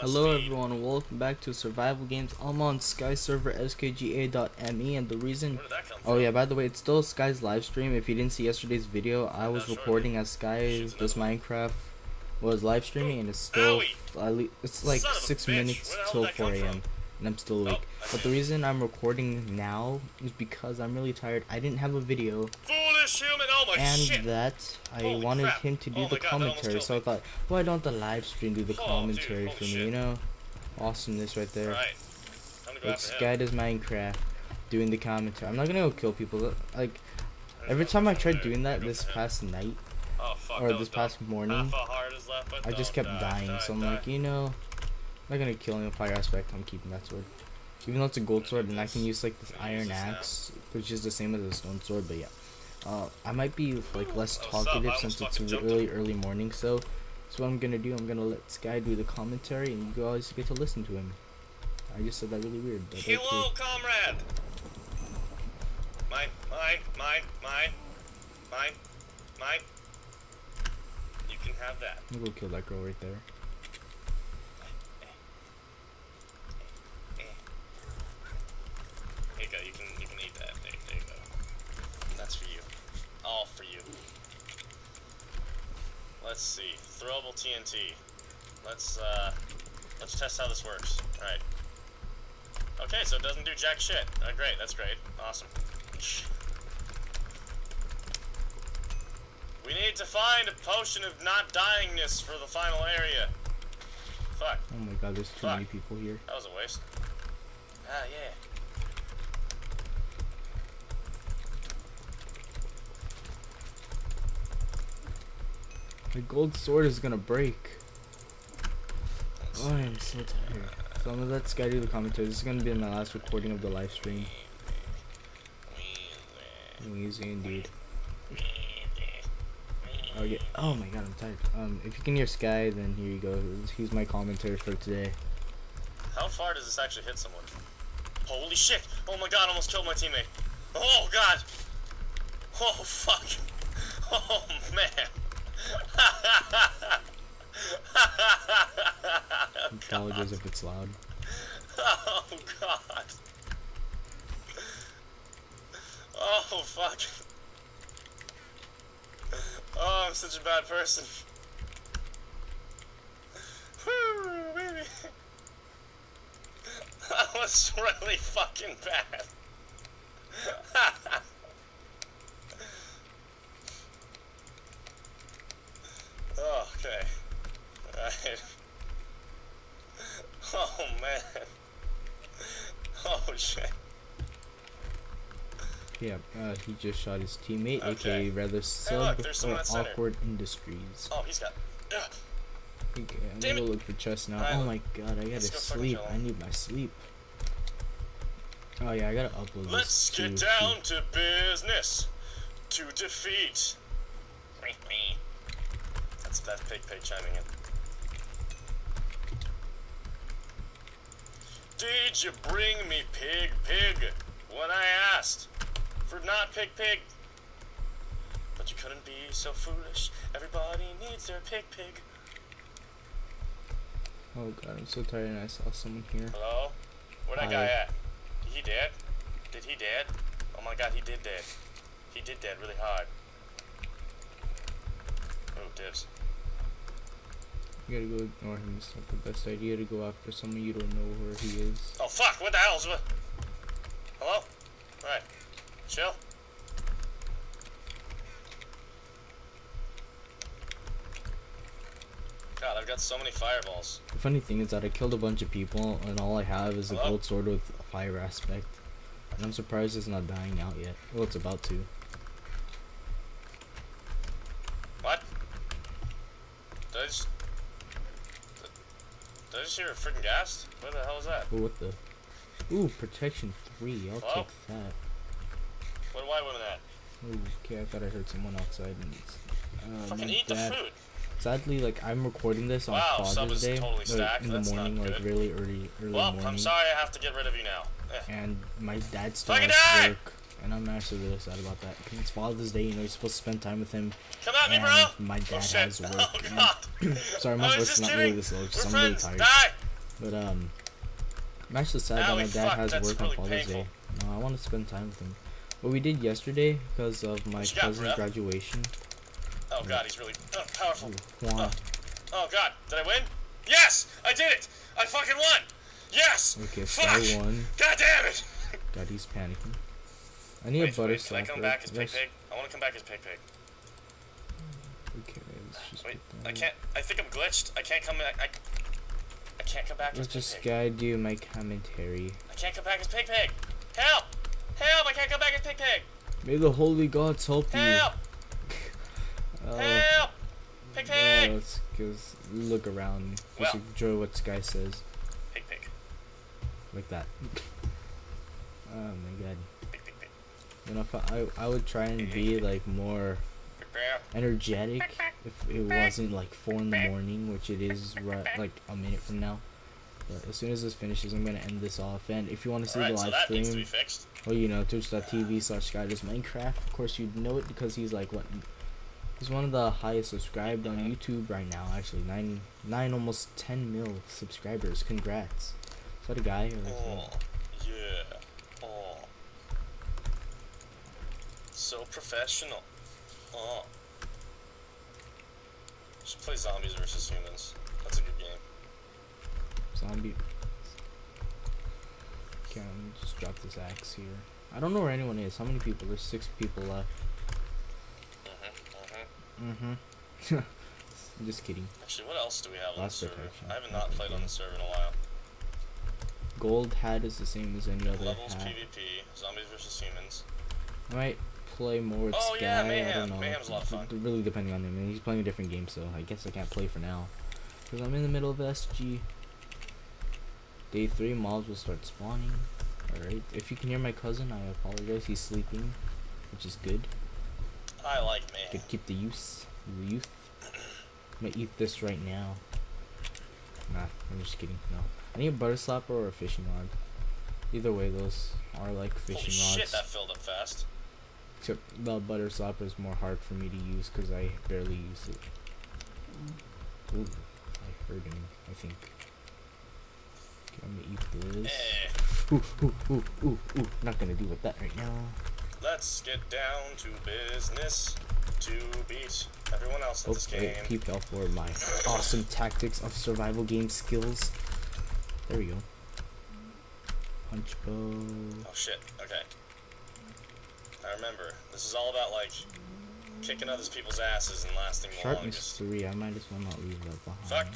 Hello everyone, and welcome back to Survival Games. I'm on Sky server skga.me and the reason Where did that come Oh yeah, by the way, it's still Sky's live stream. If you didn't see yesterday's video, I was recording as Sky does Minecraft was live streaming and it's still it's like Son 6 minutes till 4 a.m. and I'm still Oh, awake. But the reason I'm recording now is because I'm really tired. I didn't have a video Human! Oh my and shit! that I Holy wanted crap. him to do Oh the God, commentary, so I thought, why don't the live stream do the Oh, dude, commentary holy for me, shit. you know? Awesomeness right there. Right. To go Like after does Minecraft doing the commentary. I'm not gonna go kill people. Like every time I tried doing that this past night Oh fuck! or this past morning, Half a heart is left, I just kept die, dying. die, so I'm die. like, you know, I'm not gonna kill him with fire aspect. I'm keeping that sword, even though it's a gold sword and I can use like this I'm gonna use iron axe, which is the same as a stone sword. But yeah, uh, I might be like less talkative since it's really early morning. So, so what I'm gonna do, I'm gonna let Sky do the commentary, and you guys get to listen to him. I just said that really weird. But okay. Hello, comrade. Mine, mine, mine, mine, mine, mine. You can have that. I'm gonna go kill that girl right there. Here you go. You can you can eat that. There, there you go. That's for you. All for you. Let's see. Throwable TNT. Let's uh let's test how this works. Alright. Okay, so it doesn't do jack shit. Oh, great. That's great. Awesome. We need to find a potion of not dyingness for the final area. Fuck. Oh my god, there's too many people here. That was a waste. Ah, yeah. My gold sword is gonna break. Oh, I'm so tired. So I'm gonna let Sky do the commentary. This is gonna be my last recording of the live stream. Easy indeed. Oh yeah. Oh my god, I'm tired. Um, if you can hear Sky, then here you go. He's my commentary for today. How far does this actually hit someone? Holy shit! Oh my god, I almost killed my teammate. Oh god! Oh fuck! Oh man! Apologize if it's loud. Oh god! Oh fuck! Oh, I'm such a bad person. Whew, baby. That was really fucking bad. oh, okay. Alright. Oh man. Oh shit. Yeah, uh, he just shot his teammate, Okay. aka rather sub there's someone or awkward industries. Oh, he's got. Ugh. Okay, I'm Damn gonna it. look for chests now. Alright, oh my god, I gotta go sleep. I need my sleep. Oh yeah, I gotta upload this. Let's get down to business. To defeat. That's that pig pig chiming in. Did you bring me pig pig when I asked for not pig pig? But you couldn't be so foolish. Everybody needs their pig pig. Oh god, I'm so tired and I saw someone here. Hello? Where that Hi. guy at? He dead? Did he dead? Oh my god, he did dead. He did dead really hard. Oh, dibs. You gotta go ignore him. It's not the best idea to go after someone you don't know where he is. Oh fuck, what the hell's what? Hello? Chill. God, I've got so many fireballs. The funny thing is that I killed a bunch of people and all I have is a gold sword with a fire aspect. And I'm surprised it's not dying out yet. Well, it's about to. What? Did I just... Did, did I just hear a freaking gas? Where the hell is that? Oh, what the? Ooh, protection 3. I'll Hello? take that. Where the white woman at? Ooh, okay, I thought I heard someone outside. And it's, uh, Fucking eat the dad- food. Sadly, like I'm recording this on Wow, Father's Day, totally like, stacked. in the That's morning, like really early, early Well, morning. I'm sorry I have to get rid of you now. Eh. And my dad still Fucking has die! work, and I'm actually really sad about that. 'cause it's Father's Day, you know, you're supposed to spend time with him. Come at me, bro! my dad oh has work. Oh god! sorry, I my voice is not kidding. really this low. Just I'm really tired. Die! But um, I'm actually sad that my dad fuck, has work really on Father's painful. Day. No, I want to spend time with him. What we did yesterday because of my What you got, cousin's graduation. Oh god, he's really oh, powerful. Juan. Oh, oh god, did I win? Yes! I did it! I fucking won! Yes! Okay, Fuck! Sky won. God damn it! God, he's panicking. I need Wait, a butter wait, can I come back as Pig. Pig? I want to come back as Pig Pig. Okay, let's just Wait, I can't. I think I'm glitched. I can't come back. I, I can't come back as pig. Let's just Pig. guy do my commentary. I can't come back as Pig Pig. Help! Help! I can't come back as Pig Pig. May the holy gods help you. Help! Uh, Help! Pig uh, Pig! let's just look around. Just Well. enjoy what Sky says. Pig Pig. Like that. oh my god. Pig Pig Pig. You know, I, I, I would try and be like more Pig Pig. energetic if it wasn't like 4 in the morning, which it is right like a minute from now. But as soon as this finishes, I'm gonna end this off. And if you want to see Alright, the so live that needs to be stream, fixed. well, you know, twitch.tv slash Minecraft. Of course, you'd know it because he's like what. He's one of the highest subscribed on Mhm. YouTube right now. Actually, nine, nine, almost ten mil subscribers. Congrats! Is that a guy or? Oh, yeah. Oh. So professional. Oh. Just play zombies versus humans. That's a good game. Zombie. Okay, let me just drop this axe here. I don't know where anyone is. How many people? There's six people left. hmm hmm Mm-hmm. I'm just kidding. Actually, what else do we have on the server? I have not played on the server in a while. Gold hat is the same as any other Levels hat. PvP, zombies versus humans. I might play more with Oh, Sky. yeah, I Mayhem. don't know. Mayhem's a lot of fun. Really depending on him. And he's playing a different game, so I guess I can't play for now. Because I'm in the middle of SG. Day 3, mobs will start spawning. Alright. If you can hear my cousin, I apologize. He's sleeping, which is good. I like Mayhem. Could keep the youth. The youth. I'm gonna eat this right now. Nah, I'm just kidding. No. I need a butter slapper or a fishing rod. Either way, those are like fishing Holy fishing shit, rods. that filled up fast. Except the butter slapper is more hard for me to use because I barely use it. Mm. Ooh, I heard him. I think. Okay, I'm eat this. Eh, Ooh, ooh, ooh, ooh, ooh. Not gonna do with that right now. let's get down to business to beat everyone else in Oh, this wait, game. keep out for my awesome tactics of survival game skills. There we go. Punch bow. Oh shit, okay. I remember. This is all about like kicking other people's asses and lasting the Sharpness longest. three. I might as well not leave that behind. Fuck.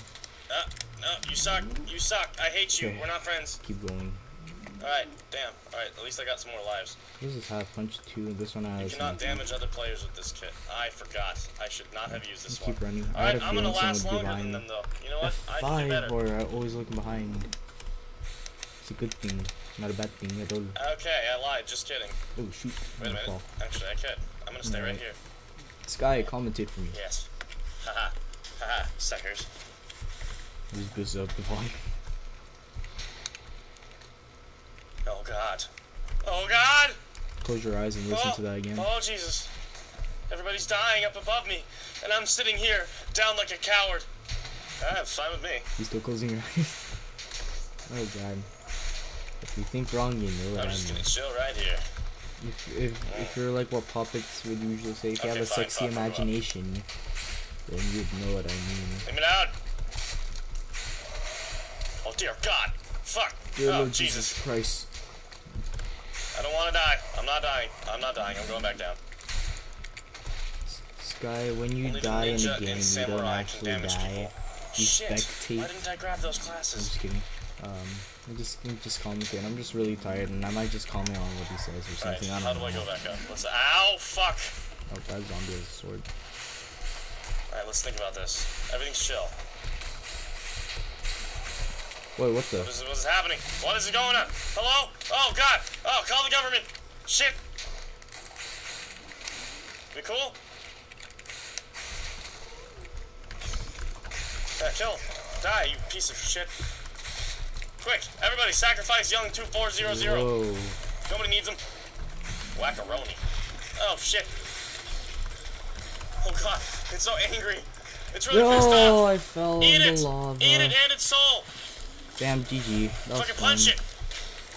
Ah, no, you suck. You suck. I hate you. Okay. We're not friends. Keep going. Alright, damn. Alright, at least I got some more lives. This is half punch two. and This one I You cannot damage other players with this kit. I forgot. I should not have used this one. Keep running. I had Alright, I'm gonna last longer than them though. You know what? I can do F5 better. or uh, always looking behind. It's a good thing, not a bad thing at all. Okay, I lied. Just kidding. Oh shoot! Wait a minute. fall. Actually, I could. I'm gonna stay right Alright. here. Sky, commented for me. Yes. Haha. Haha. Suckers. Up the volume. Oh god. Oh god! Close your eyes and listen oh, to that again. Oh Jesus. Everybody's dying up above me, and I'm sitting here, down like a coward. Ah, it's fine with me. You still closing your eyes? oh god. If you think wrong, you know what I'm I just gonna chill right here. If, if, if you're like what puppets would usually say, if you have a fine, sexy fine, imagination, then you'd know what I mean. Leave me down. Oh dear God. Fuck. Dear oh Lord Jesus. Jesus Christ. I don't want to die. I'm not dying. I'm not dying. I'm going back down. Sky, when you Only die in a game, you don't actually die. people. You Shit. spectate. Why didn't I grab those classes? I'm just kidding. Um, I'm just I'm just commenting. I'm just really tired, and I might just comment on what he says or something. I how don't do I go back up? Let's. Ow! Fuck! Oh, that zombie has a sword. Alright, let's think about this. Everything's chill. Wait, what the? What is, what is happening? What is going on? Hello? Oh, God! Oh, call the government! Shit! We cool? Yeah, kill. Die, you piece of shit. Quick, everybody, sacrifice young 2400. Whoa. Nobody needs him. Wackaroni. Oh, shit. Oh, God. It's so angry. It's really pissed off. No, I fell Eat in it! the lava. Eat it and its soul! Bam, GG. That was Fucking fun. punch it.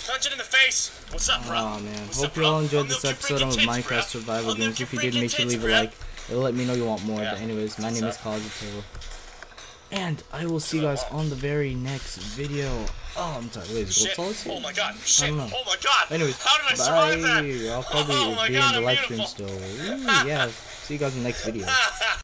Punch it in the face. What's up, bro? Oh man, What's hope up, you all enjoyed this episode of Minecraft bruh. Survival I'll Games. If you did, make sure to leave a like. It'll let me know you want more. Yeah. But anyways, my What's name is up? College And I will see you guys on the very next video. Oh, I'm sorry. Wait, is Shit. gold solid? Oh my god. Shit. know. Oh my god. Anyways, How did I survive bye. that? I'll probably Oh be God, in the I'm live stream still. Ooh, yeah. See you guys in the next video.